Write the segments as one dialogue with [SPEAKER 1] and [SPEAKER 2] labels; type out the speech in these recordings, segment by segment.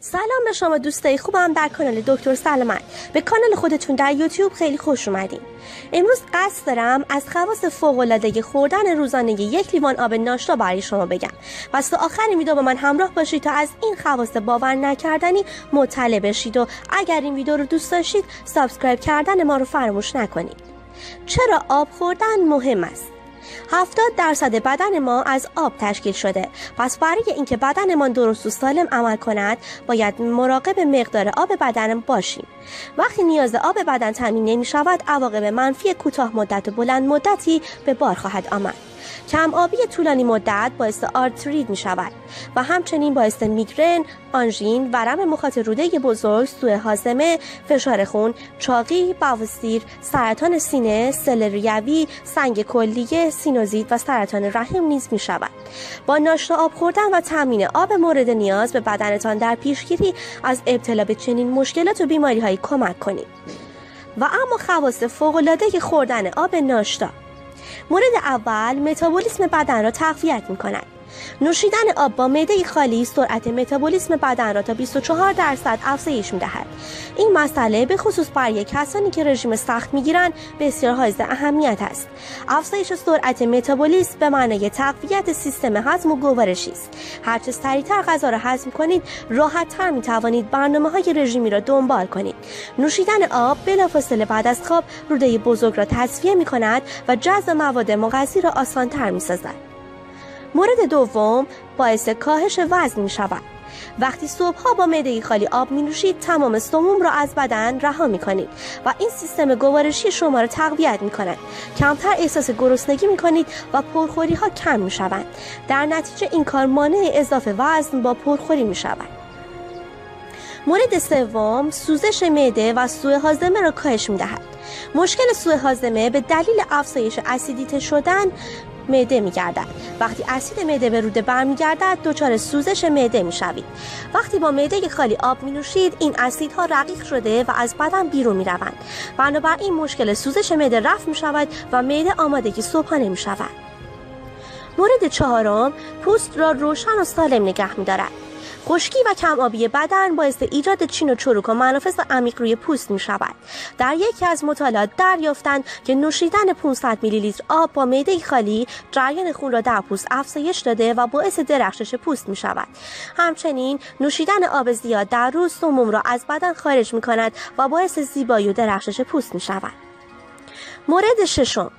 [SPEAKER 1] سلام به شما دوستای خوبم در کانال دکتر سلامت به کانال خودتون در یوتیوب خیلی خوش اومدین. امروز قصد دارم از خواص فوق خوردن روزانه یک لیوان آب ناشتا برای شما بگم. پس تا آخر ویدیو با من همراه باشید تا از این خواص باور نکردنی مطلع بشید و اگر این ویدیو رو دوست داشتید subscribe کردن ما رو فراموش نکنید. چرا آب خوردن مهم است؟ 70 درصد بدن ما از آب تشکیل شده. پس برای اینکه بدنمان درست و سالم عمل کند باید مراقب مقدار آب بدن باشیم. وقتی نیاز آب بدن تامین نمی شود عواقب منفی کوتاه مدت و بلند مدتی به بار خواهد آمد. کم آبی طولانی مدت باعث آرتریت می شود و همچنین باعث میگرن، آنژین، ورم مخاط روده بزرگ، سوء هاضمه، فشار خون، چاقی، بواسیر، سرطان سینه، سل ریوی، سنگ کلیه، سینوزیت و سرطان رحم نیز می شود. با ناشتا آب خوردن و تامین آب مورد نیاز به بدنتان در پیشگیری از ابتلا به چنین مشکلات و بیماری هایی کمک کنید. و اما خواص فوق‌العاده خوردن آب ناشتا مورد اول متابولیسم بدن را تقویت می کند. نوشیدن آب با معده خالی سرعت متابولیسم بدن را تا 24 درصد افزایش می‌دهد. این مسئله به خصوص برای کسانی که رژیم سخت می‌گیرند بسیار حائز اهمیت است. افزایش سرعت متابولیسم به معنای تقویت سیستم هضم و گوارشی است. هرچه سریعتر غذا را هضم کنید راحتتر می توانید برنامه های رژیمی را دنبال کنید. نوشیدن آب بلافاصله بعد از خواب روده بزرگ را تصفیه می کند و جذب مواد مغذی را آسانتر می سازد مورد دوم باعث کاهش وزن می شود. وقتی صبحها با معده خالی آب می نوشید تمام سموم را از بدن رها می کنید و این سیستم گوارشی شما را تقویت می کند کمتر احساس گرسنگی می کنید و پرخوری ها کم می شوند در نتیجه این کار مانع اضافه وزن با پرخوری می شود مورد سوم سوزش معده و سوء هاضمه را کاهش می دهد مشکل سوء هاضمه به دلیل افزایش اسیدیته شدن معده میگردد. وقتی اسید معده به روده برمیگردد دچار سوزش معده می‌شوید. وقتی با معده خالی آب می نوشید این اسیدها رقیق شده و از بدن بیرون می روند بنابراین مشکل سوزش معده رفت می شود و معده آمادگی صبحانه می شود مورد چهارم پوست را روشن و سالم نگه می دارد خشکی و کم آبی بدن باعث ایجاد چین و چروک و منافذ عمیق روی پوست می شود. در یکی از مطالعات دریافتند که نوشیدن 500 میلی لیتر آب با معده خالی جریان خون را در پوست افزایش داده و باعث درخشش پوست می شود. همچنین نوشیدن آب زیاد در روز سموم را از بدن خارج می کند و باعث زیبایی و درخشش پوست می شود. مورد ششم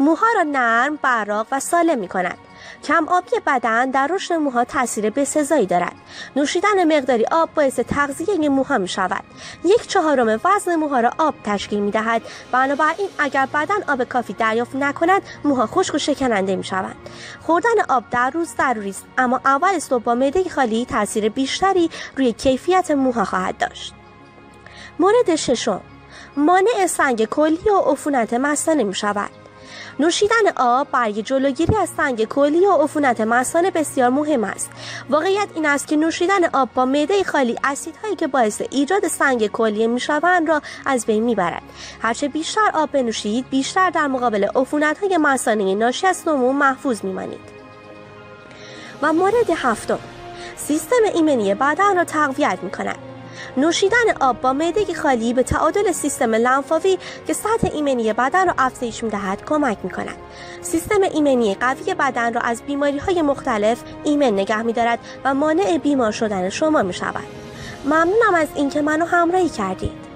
[SPEAKER 1] موها را نرم، براق و سالم می کند. کم آبی بدن در رشد موها تاثیر بسزایی دارد. نوشیدن مقداری آب باعث تغذیه موها می شود یک چهارم وزن موها را آب تشکیل می دهد بنابراین اگر بدن آب کافی دریافت نکند موها خشک و شکننده می شوند خوردن آب در روز ضروری است اما اول صبح با معده خالی تاثیر بیشتری روی کیفیت موها خواهد داشت. مورد ششم. مانع سنگ کلی و عفونت مثانه می شود نوشیدن آب برای جلوگیری از سنگ کلی و عفونت مثانه بسیار مهم است. واقعیت این است که نوشیدن آب با معده خالی اسیدهایی که باعث ایجاد سنگ کلیه می‌شوند را از بین می‌برد. هرچه بیشتر آب بنوشید بیشتر در مقابل عفونت های مثانه ناشی از سموم محفوظ میمانید. و مورد هفتم. سیستم ایمنی بدن را تقویت می کند نوشیدن آب با معده خالی به تعادل سیستم لنفاوی که سطح ایمنی بدن را افزایش می‌دهد کمک می کند. سیستم ایمنی قوی بدن را از بیماری های مختلف ایمن نگه می دارد و مانع بیمار شدن شما می شود. ممنونم از اینکه منو همراهی کردید.